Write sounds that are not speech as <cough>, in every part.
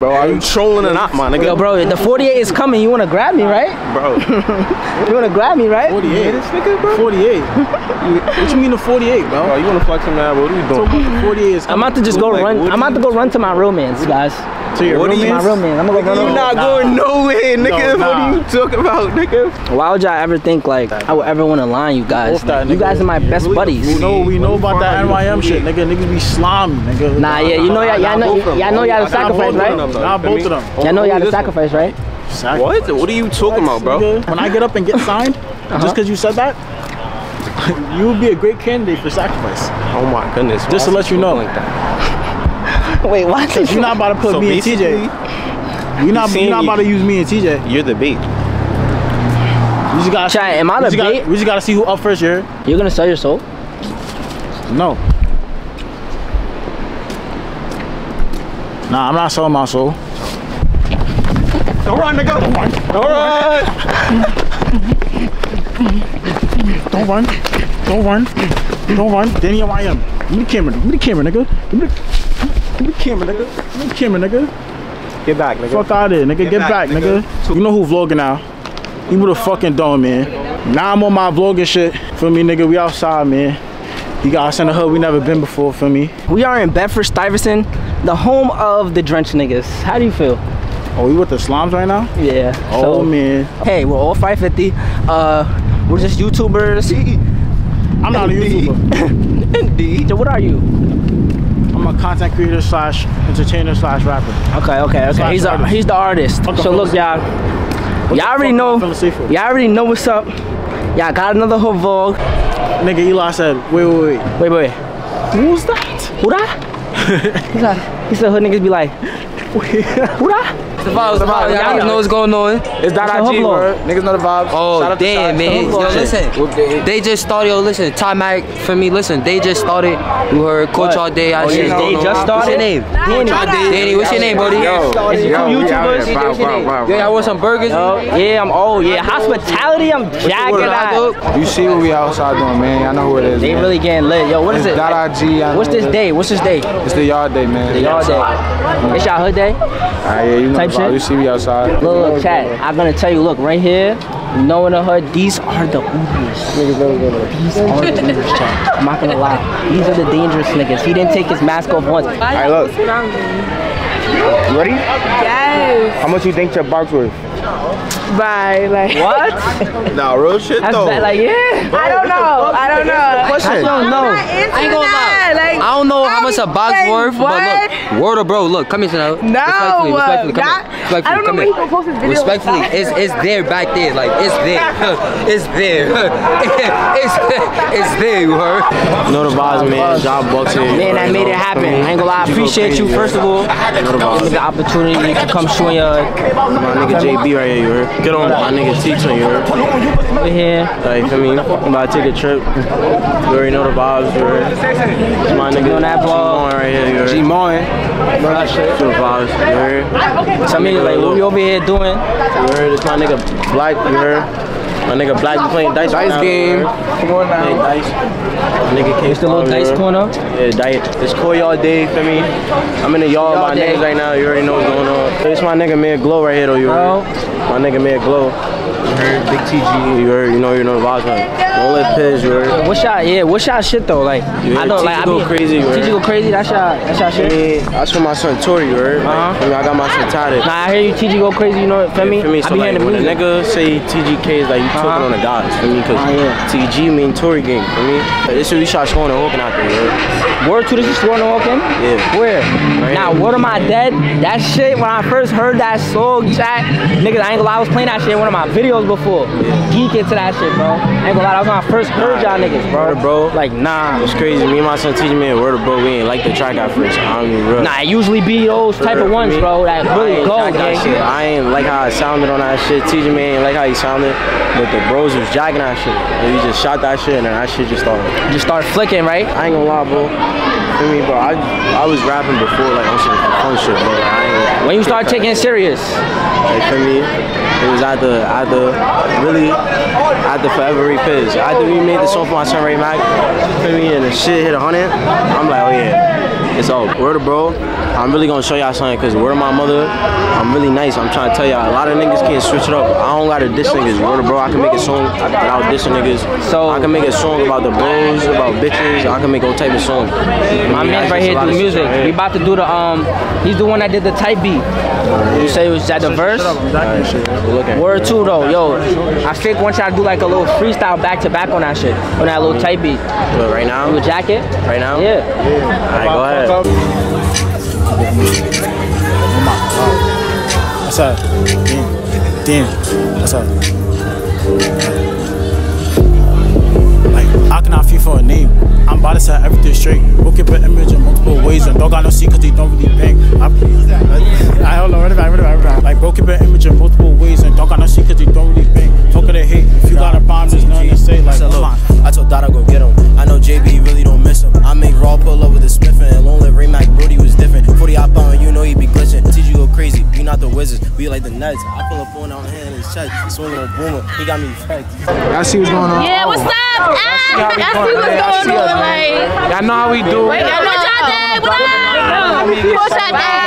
Bro, are you trolling or not, my nigga? Yo, bro, the 48 is coming. You wanna grab me, right? Bro, <laughs> You wanna grab me, right? 48. this nigga, bro. 48. <laughs> what you mean the 48, bro? Bro, you wanna flex him now? What are you So doing? what 48 is I'm about to just go Like, run. I'm about to go run to my romance, guys. To your what do you- My romance? real man. I'm gonna go. You over- not going nowhere, nigga. No, What are you talking about, nigga? Why would y'all ever think like I would ever want to line you guys? That, you guys are my best buddies. We know, we know about that NYM shit, nigga. Niggas be slimy, nigga. Nah, yeah, you know y'all, y'all know, y'all know y'all to sacrifice, right? Nah, both of them. Y'all know y'all to sacrifice, right? Sacrifice. What? What are you talking about, bro? When I get up and get signed, <laughs> Uh-huh. just because you said that, you would be a great candidate for sacrifice. Oh my goodness. Just to let you know. Like that? <laughs> Wait, what? You're not about to put So me and TJ. You're not, you you're not about to use me and TJ. You're the bait. We just gotta. Chat, am I we the just gotta- bait? We just gotta see who up first here. You're gonna sell your soul? No. Nah, I'm not selling my soul. Don't run, nigga. Don't run. Don't run. Don't run. Don't run. Don't run. Danny YM. Give me the camera. Give me the camera, nigga. Give me the, give me the camera, nigga. Give me the camera, nigga. Get back, nigga. Fuck out of here, nigga. Get, back, back, nigga. You know who vlogging now. You would have fucking done, man. Now I'm on my vlogging shit. For me, nigga. We outside, man. You got us in the hood we never been before, for me. We are in Bedford Stuyvesant, the home of the drenched niggas. How do you feel? Oh, we with the slimes right now? Yeah. Oh, so, man. Hey, we're all 550. Uh, we're just YouTubers. <laughs> I'm not a YouTuber. <laughs> Indeed. So what are you? A content creator slash entertainer slash rapper. Okay, okay, okay. He's a, he's the artist. Fuck So look, y'all. Y'all already know. am I feeling safe for? Y'all already know what's up. Y'all got another whole vlog. Nigga, Eli said, wait, wait, wait. Wait, wait. Who's that? Who that? <laughs> he said, he said hood niggas be like, who that? The vibes, the vibes. Y'all niggas know what's going on. It's It's .IG, bro. Niggas know the vibes. Oh, Shout out to damn, Shot. man. Yo, listen. They just started, yo, listen. Ty Mac, for me, listen. They just started. You heard Coach What? all day. I Oh, shit yeah, they on. just What's your name? Danny. Danny, what's your name, buddy? Yo, It's yo, two we out YouTubers. here. Wow, wow, wow, Yeah, I want some burgers. Oh, yeah, I'm oh yeah. Hospitality, I'm jacking word, that. dog? You see what we outside doing, man. Y'all know who it is. They man. really getting lit. Yo, what is It's it? Dot IG. y'all What's know this it. day? What's this day? It's the yard day, man. The y'all day. It's y'all hood day? Alright, yeah, you know Type the shit? You see we outside. Look, look, chat. I'm gonna tell you, look, right here, no knowing the hood, these are the Ubers. These are the Ubers, chat. I'm not gonna lie. These are the dangerous niggas. He didn't take his mask off once. Alright, look. You ready? Yes. How much you think your box worth? Bye. Like What? <laughs> Nah, real shit That's though. bad, like, yeah. I don't know. I don't know. Question. I don't know. I ain't gonna lie. Like, I don't know how much a box like, worth, what? but look, word or bro, look, come here, Chanel. No, respectfully, uh, respectfully, come not- here. Respectfully, I don't know come where here. gonna post his video. Respectfully, it's it's there back there, like it's there, <laughs> it's there, <laughs> it's it's there, you heard? know the vibes, man. Jah Buckz here. Man, that made it happen. I ain't gonna lie. I appreciate you, first of all. Give me the opportunity to come show you My nigga JB right here, you heard? Get on my nigga T-Twin, you heard? over here. Like, feel me? I'm about to take a trip. You already know the vibes, you heard? It's my nigga on that vlog. G-Mon right here, you heard? G Martin. To the vibes, you heard? Tell me, like, what we over here doing? You heard? It's my nigga Black, you heard? My nigga Black be playing dice right Dice now, game. you heard? Come on Playing now. dice. My nigga King It's the little Storm, you dice heard? corner. Yeah, dice. It's core yard day for me. I'm in the yard Yard by day. niggas right now. You already know what's going on. It's my nigga Mad Glow right here though. You heard? My nigga Mad Glow. You heard? Big TG. You heard? You know you know the vibes, man. Don't let piss. You heard? What's y'all, yeah, what's y'all shit though? Like, Yeah, I don't like, TG I go be, crazy, you TG go crazy, that's y'all, that's y'all I shit? mean, that's for my son Tori. You heard? Like, Uh-huh. I, mean, I got my son tatted. Nah, I hear you, TG go crazy, you know, feel me? For me, I so be like, when a music. nigga say TGK is like you talking Uh-huh. on the gods for me, cause Ah, yeah. TG mean Tory gang for me. Like, this what we shot showing and walking out there. You heard? Word to this is sworn to walk in? Yeah. Where? Right now, here. Word of My Dead, that shit, when I first heard that song, chat, niggas, I ain't gonna lie, I was playing that shit in one of my videos before. Geek into that shit, bro. I ain't gonna lie, that was when I first heard y'all niggas, bro. Word, bro. Like, nah. It's crazy. Me and my son TG man, word of bro, we ain't like the track at first. I don't even real. Nah, it usually be those type of ones, me, bro, that I really go, gang. shit. I ain't like how it sounded on that shit. TG man ain't like how he sounded, but the bros was jacking that shit. And we just shot that shit, and then that shit just started. Just start flicking, right? I ain't gonna lie, bro. Feel me, bro? I I was rapping before, like on some fun shit, bro. Like, I ain't, When you start taking it serious. like for me, it was at the at the really at the Forever Repiz. After we made the song for my son Ray Mac, feel me, and the shit hit a hundred. I'm like, oh yeah. It's all word of bro. I'm really gonna show y'all something because word of my mother. I'm really nice. I'm trying to tell y'all a lot of niggas can't switch it up. I don't gotta diss niggas. Word of bro. I can make a song without dissing niggas. So- I can make a song about the bros, about bitches. I can make all type of song. My man's right here do music. We about to do the um. He's the one that did the type beat. You say it was at the verse. Word two though, yo. I think once y'all do like a little freestyle back to back on that shit, on that little type beat. But right now, Your jacket. right now. Yeah. All right, go ahead. What's up? Damn. Damn. What's up? Like, I feel for a name? I'm about to set everything straight. We'll keep an image in multiple ways and don't got no secrets, they don't see what's going on. Yeah, what's up? Ah, I see what's going on. Like, Y'all know how we do. wait, what y'all day? What up? What's that day?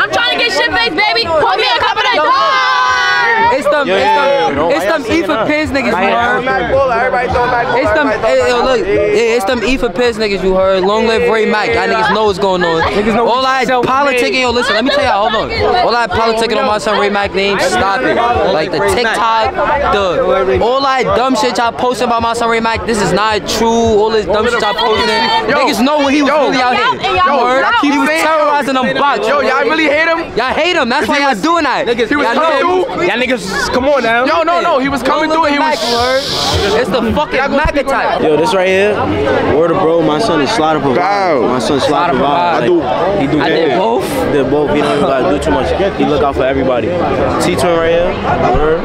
I'm trying to get shit faced, baby. Put me a cup of that dog. It's them, Yeah, yeah, yeah, it's don't- them, it's why y'all them saying E for that? pins niggas, you heard? Everybody throw back It's them, eh, yo, look, yeah, it's them E for piss niggas you heard. Long live Ray Mac. Y'all niggas know what's going on. All that politicking, yo, listen, let me tell y'all, hold on. All that politicking on my son Ray Mac name, stop it. Like the TikTok, the all that dumb shit y'all posting about my son Ray Mac, this is not true. All this dumb shit y'all posting. Niggas know what he was really out here. And y'all- You He was terrorizing them bots. Yo, y'all really hate him? Y'all hate him. That's why y'all doing that. He was Y'all coming know- Y'all niggas, come on now. Yo, no, no, he was coming Don't through. He look was. back, you heard? It's the fucking Mac attack. Yo, this right here, word of bro, my son is Slaughter Provide. Wow. My son Slaughter Slaughter Provide. Provide. I do. He do I did both. He did both. He don't gotta do too much. He look out for everybody. T-Twin right here, you heard?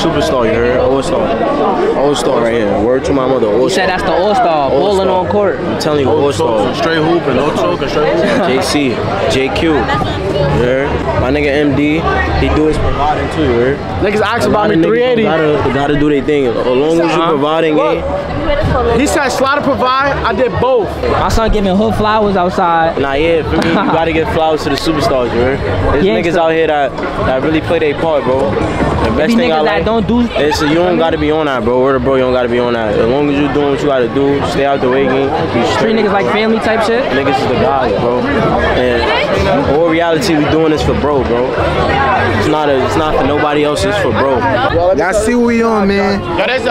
Superstar, you heard? All star. All star right here. Word to my mother. All He said that's the All Star, balling on court. I'm telling you, all star. Straight hoop and no choke and straight hoop. JC, JQ. You heard? My nigga MD, he do his providing too, you heard? Niggas asked A lot about me 380. Gotta, gotta do their thing. As long as you uh-huh. providing it, He said slaughter provide. I did both. My son giving hood flowers outside. Nah, yeah, for me, you <laughs> gotta give flowers to the superstars, you heard? There's Yeah, niggas so- out here that, that really play their part, bro. The best thing I niggas like don't do. is you don't gotta be on that, bro. Word of bro, you don't gotta be on that. As long as you doing what you gotta do, stay out the way, gang. Be Treat straight. niggas like family type shit. Niggas is the guys, bro. And all reality, we doing this for bro, bro. It's not a, it's not for nobody else. It's for bro. Y'all see what we on, man.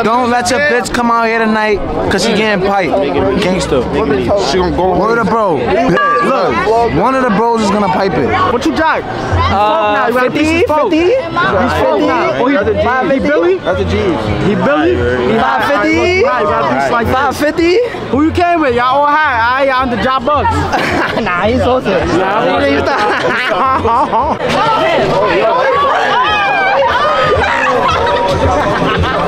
Don't let your bitch come out here tonight, cause she getting piped. Gangster. She gonna go Word of bro. Look, one of the bros is gonna pipe it. What you got? Uh, 50, 50. He's 50 now. Oh, he, he Billy? That's a G. He Billy? He 550? Right, you gotta 550? Who you came with? Y'all all high. Alright, y'all on the Jah Buckz. <laughs> Nah, he's supposed to. Right <laughs>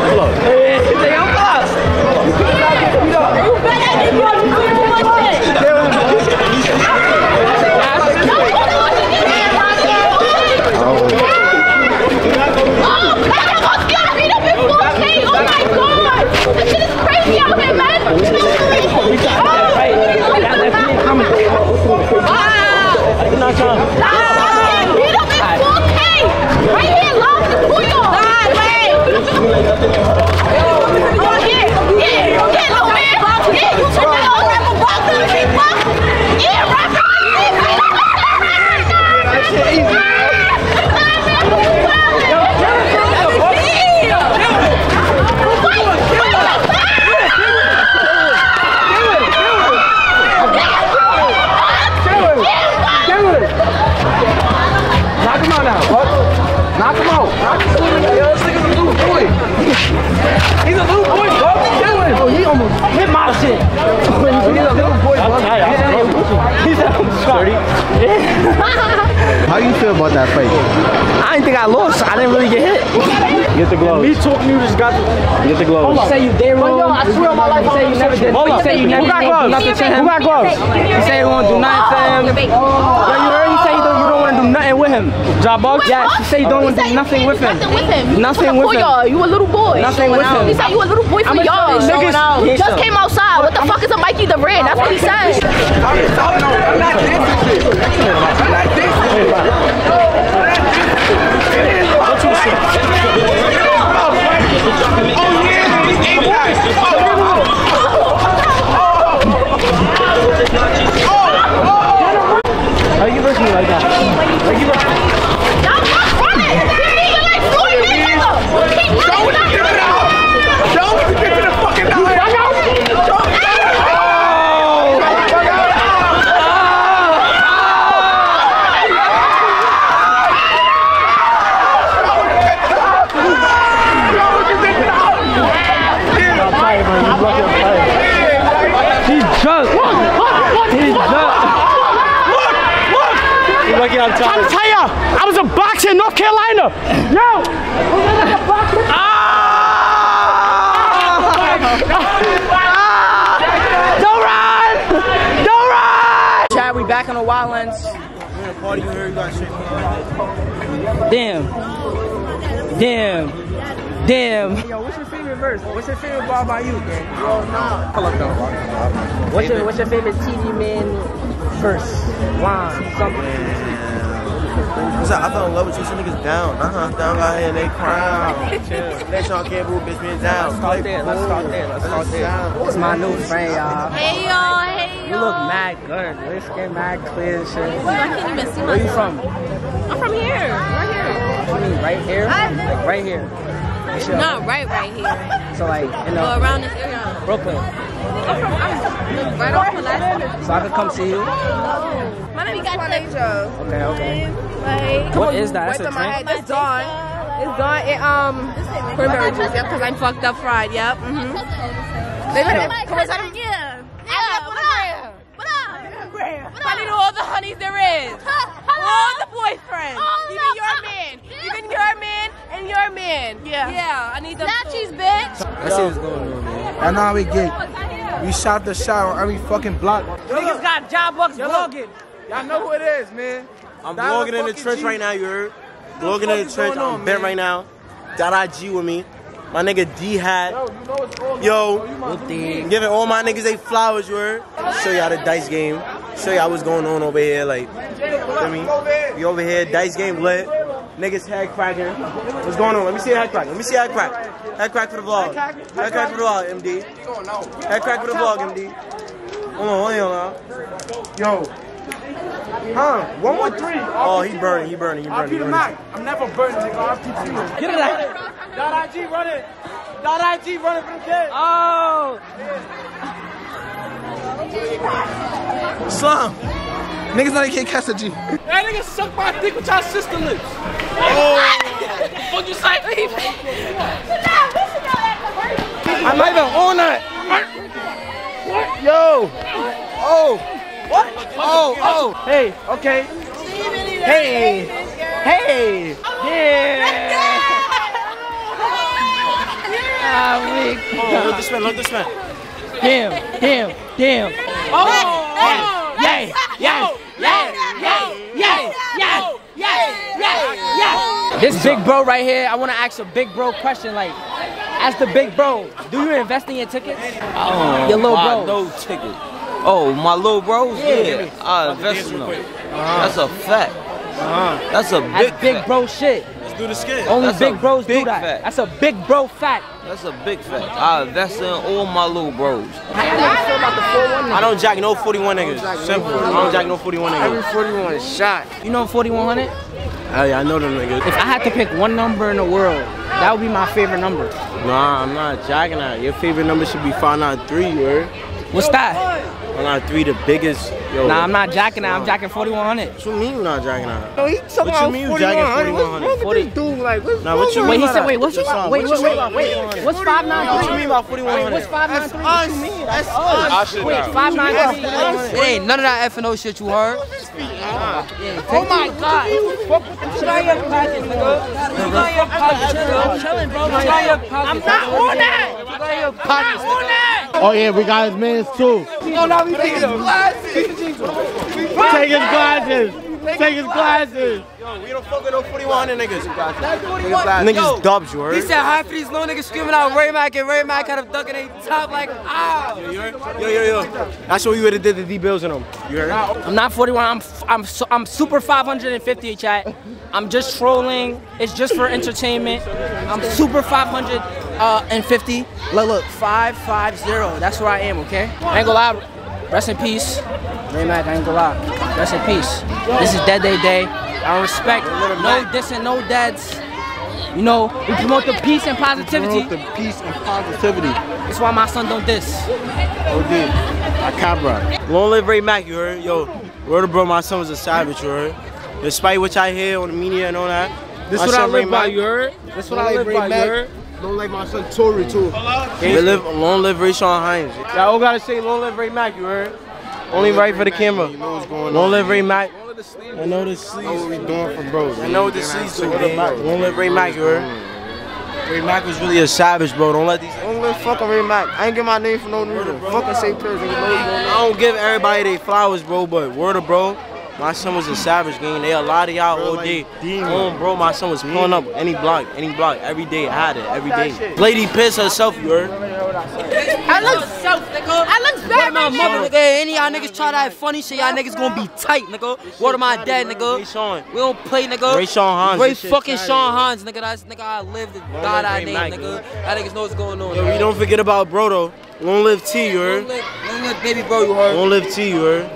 I didn't think I lost. I didn't really get hit. Get the gloves. Me talking, you just got the. Get the gloves. You say you did wrong. Yo, I swear on my life, You say you never did. Hold You say you never Who got gloves? nothing to him. Who got gloves? You say you won't do oh. nothing to him. Yo, you heard? You say you don't, you don't want to do nothing with with him. Drop box? Yes, he said he don't do nothing with him. Nothing with him. Nothing with him. y'all. You a little boy. Nothing with him. He said you a little boy for I'ma y'all. niggas- He just came outside. What the fuck is a Mikey the Red? That's what he said. Oh, yeah, Yo. Ah! Don't run! Don't run! Chad, we back on the Wildlands. Party you heard you got shit. Damn. Damn. Damn. Yo, what's your favorite verse? What's your favorite bar by you, gang? What's your What's your favorite TG man verse? Line, something. What's up? I fell in love with you. Some niggas down. Uh-huh. Down out here in they crown. <laughs> Let y'all can't move, bitch, me down. Let's Start there. Let's start there. Let's start there. It's my new friend, y'all. Hey y'all, hey y'all. You look mad good. Your skin mad clear and shit. I can't even see Where you from? I'm from here, right here. I mean, right here? Like right here. What's Not right, right here. So like, you Go know, around this area. Brooklyn. I'm from, I'm right off Pulaski. So I could come see you. My name is Juanita. Okay, okay. Like, What is that? That's a Wait till my drink? head. It's Dawn. It's Dawn. It, um, cranberry juice. Yep, because I'm fucked up fried. Yep. Mm-hmm. They better, come on, tell them. Yeah. Yeah, what up? What up? I need all the honeys there is. <laughs> All the boyfriends. All Even your man. Even your man and your man. Yeah. Yeah, I need them. Snatchies, bitch. Let's see what's going on, man. And now we get. We shot the shot on every fucking block. Niggas got Jah Buckz vlogging. Y'all know who it is, man. I'm Dollar vlogging in the trench G. right now, you heard? Vlogging in the trench. going I'm on, bent right now. Dot IG with me. My nigga D hat. Yo, giving all my niggas they flowers, you heard? Show y'all the dice game. Show y'all what's going on over here. Like, feel me? We over here, dice game lit. Niggas head cracking. What's going on? Let me see a head crack. Let me see a head crack. Head crack for the vlog. Head crack for the vlog, MD. Head crack for the vlog, MD. Hold on, hold on. Yo. Huh? One more three. Oh, he burning, he burning, he burning. be He the. Mac. I'm never burning, nigga. I'll keep you. Get it out. Dot IG running. Dot IG running for the kids. Oh. Slum. Niggas know they can't catch a G. That nigga suck my dick with y'all sister lips. Oh. What you say? I'm not even on that. Yo. Oh. What? Oh, oh. Hey, okay. Hey. Hey. Yeah. Ah, weak. Oh, look this man, look this man. Damn, damn, damn. Oh, yeah, yeah, yeah, yeah, yeah, yeah, yeah, yeah, yeah, yeah. This big bro right here, I want to ask a big bro question. Like, as the big bro, do you invest in your tickets? Oh, Your little my, bros. No ticket. Oh, my little bros? Yeah. Yeah. I invest in them. That's a fact. Uh-huh. That's a big, That's big fact. bro shit. Let's do the skit. Only That's big a bros do that. fact. That's a big bro fact. That's a big fact. Ah, I invest in all my little bros. How you niggas feel about the 4-1 I don't jack no 41 niggas. Simple. I don't jack no 41 niggas. Every 41 shot. You know 4100? Oh yeah, I know them niggas. If I had to pick one number in the world, that would be my favorite number. Nah, I'm not jacking that. Your favorite number should be 593, you heard? What's that? 593, the biggest. Yo, Nah, I'm not jacking that. I'm jacking 4100. What you mean you not jacking that? No, he talking What you mean you jacking 4100? 40. dude like, what's Nah, what you mean Wait, he said, wait, what's Your your, song, wait, wait, wait, wait, what's 593? What you mean by 4100? What's 593? What you mean? That's us. Wait, 593. It ain't none of that F and O shit you heard. Oh my God. Put on your pockets, nigga. Put on your pockets, nigga. I'm chilling, bro. Put on your pockets. I'm not on that. Put on your pockets, nigga. Oh yeah, we got his mans too. No, no, we taking him. Take his glasses. Take his glasses. Yo, we don't fuck with no 4100 niggas. that's Niggas Niggas dubs, you He heard? said half of these little niggas screaming out Ray Mac and Ray Mac had him ducking their top like, ah. Yo, yo, yo. That's what we would have did the D bills in them. You heard? I'm not 41. I'm f- I'm so, I'm super 550 chat. I'm just trolling. It's just for entertainment. I'm super 550. Look, look, 550. That's where I am. Okay. I ain't gonna lie. Rest in peace, Ray Mac. I ain't gonna lie. Rest in peace. This is Dead Day Day. I respect no dissing, no deads. You know, we promote the peace and positivity. We Promote the peace and positivity. That's why my son don't diss. OD. Akabra. Long live Ray Mac, you heard? Yo, word of bro, my son was a savage, you heard? Despite what I hear on the media and all that. This my what I son Ray live by. Mac- You heard? This what I live by. You heard? Don't like my son Tory too. We live, long live Ray Sean Hines. Y'all all gotta say long live Ray Mac, you heard? Only right for the camera. You know what's going Long on. live Ray Mac. I know the I know what we doing for bros. I know what the C's do, man. Long live Ray Mac, you heard? Ray Mac was really a savage, bro. Don't let these. Don't let fucking Ray Mac. I ain't get my name for no reason. Fucking say Pierce. Nigga, know what's going on. I don't give everybody their flowers, bro, but word of bro, my son was a savage gang. They a lot of y'all all day. Oh, bro, my son was pulling up any block, any block, every day. I had it, every day. Lady piss herself, you heard? I look so, I look bad My right mother, now. nigga, any of y'all niggas try that funny shit, y'all niggas gonna be tight, nigga. What of my dad, Ray nigga. Sean. We don't play, nigga. Ray Sean Hans. Ray fucking. Sean Hans, nigga. That's nigga I live to God I Ray name, nigga. Y'all niggas know what's going on. Yo, we don't forget about bro though. Long live T, you heard? Long live, long live baby bro, you heard? Long live T, you heard?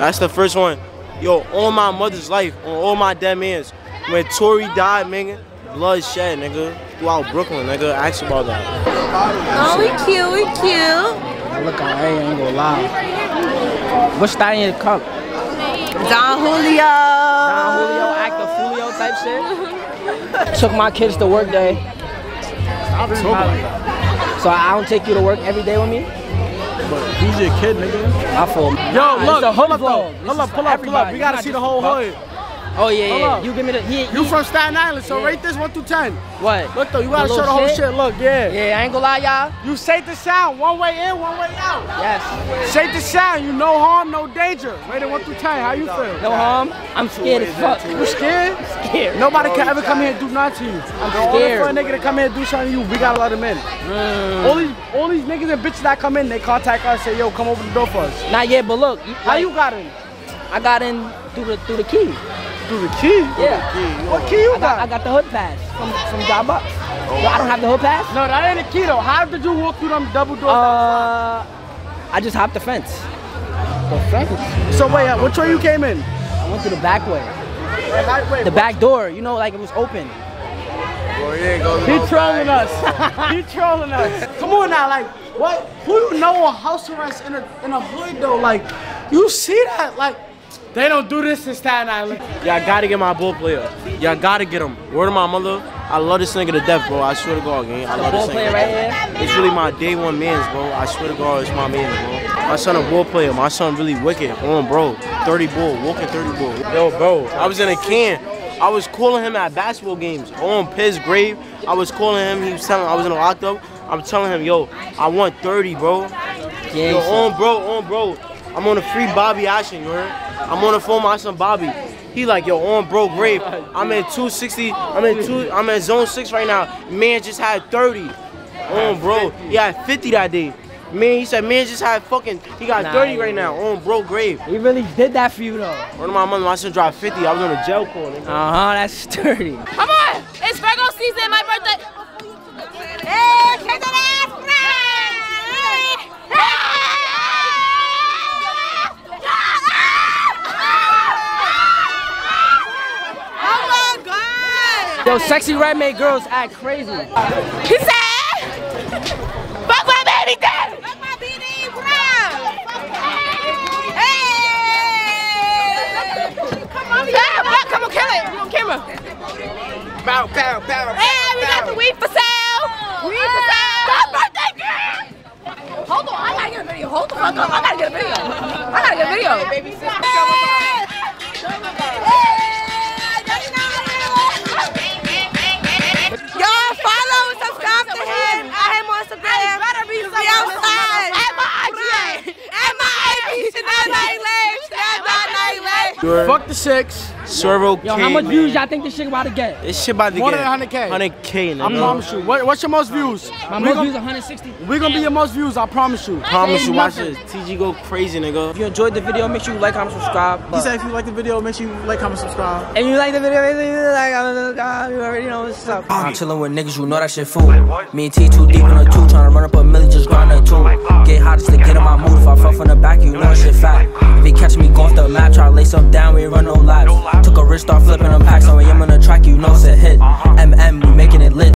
That's the first one. Yo, on my mother's life, on all my dead mans. When Tori died, nigga, blood shed, nigga. Throughout Brooklyn, nigga. Ask about that. Oh, we cute, we cute. I Look, I ain't gonna lie. What's that in your cup? Don Julio. Don Julio, act of Julio type shit. <laughs> Took my kids to work day. So I don't take you to work every day with me. Who's your kid, nigga? I feel. Yo, Nah, look, a hold up, though. Hold up, pull up, pull up. We gotta see the whole hood. Oh yeah, Hold yeah. up. You give me the. He, You he- from Staten Island, so Yeah. rate this 1 through 10. what? Look though, you gotta The show the whole shit? shit. Look, yeah. Yeah, I ain't gonna lie, y'all. You say the sound, one way in, one way out. Yes. Say the sound, you no harm, no danger. Rate it 1 through 10, how you feel? No harm. I'm scared as fuck. You scared? Scared. Nobody can ever come here and do nothing to you. I'm order scared. for a nigga to come here and do something to you, we gotta let him in. Mm. All these all these niggas and bitches that come in, they contact us, and say, yo, come over the door for us. Not yet, but look. How like, you got in? I got in through the through the key. Through the key? Yeah. What key you I got, I got? got the hood pass from from Jah Buckz. Yo, I don't have the hood pass. No, that ain't a key though. How did you walk through them double doors? Uh, I just hopped the fence. The fence? so wait, uh, which way you came in? I went through the back way. Wait, The back door, you know, like it was open. He trolling us. <laughs> he trolling us. Come on now, like what? Who you know on house arrest in a in a hood though? Like you see that? Like they don't do this in Staten Island. Y'all gotta get my ball player. Y'all gotta get him. Word of my mother, I love this nigga to death, bro. I swear to God, gang. I love ball this nigga. player right here. It's really my day one man's, bro. I swear to God, it's my man's, bro. My son a ball player. My son really wicked. On, bro. 30 ball, walking 30 ball. Yo, bro, I was in a can. I was calling him at basketball games. On Piz grave, I was calling him. He was telling I was in a locked up. I'm telling him, yo, I want 30, bro. Yeah, Yo, on bro, on bro. I'm on a free Bobby action, you heard? I'm on the phone with my son Bobby. He like, yo, on bro grave. I'm in 260. I'm in two. I'm in zone six right now. Man just had 30. On bro, he had 50 that day. Man, he said, man just had fucking. He got Nah, 30 right now. On bro grave. He really did that for you though. One of my mother, my son dropped 50. I was on a jail call. nigga. Uh huh. That's sturdy. Come on. It's Virgo season, my birthday. Hey, kick that ass, Oh my god! Yo, sexy red made girls act crazy. He said, "Fuck my baby daddy." Fuck my baby brown. Hey! Come on, yeah, come on, kill it. You on camera? Bow, bow, bow. Hey, we got the weed for sale. Weed for sale. Happy birthday, girl. Hold on, I gotta get a video. Hold the fuck up. I gotta get a video. I gotta get a video. Baby, Y'all Fuck the six. Swervo Yo, K, how much man. views y'all think this shit about to get? This shit about to More get than 100K. 100K, nigga. I promise you. What, what's your most views? My we most gonna, views 160. We gonna be your most views. I promise you. Promise you, watch this. TG go crazy, nigga. If you enjoyed the video, make sure you like, comment, subscribe. He said if you like the video, make sure you like, comment, subscribe. And you like the video, make sure you like, comment, subscribe. You already know what's up. I'm chillin' with niggas, you know that shit fool. Me and T too deep in the two, tryna run up a million, just grind a two. Get hot just to get in my mood. If I fuck from the back, you know that shit fat. If he catch me go off the map, try to lay some down, we run no laps. Took a risk, start flipping them packs. So I'm gonna track you, know it's hit. MM, we making it lit.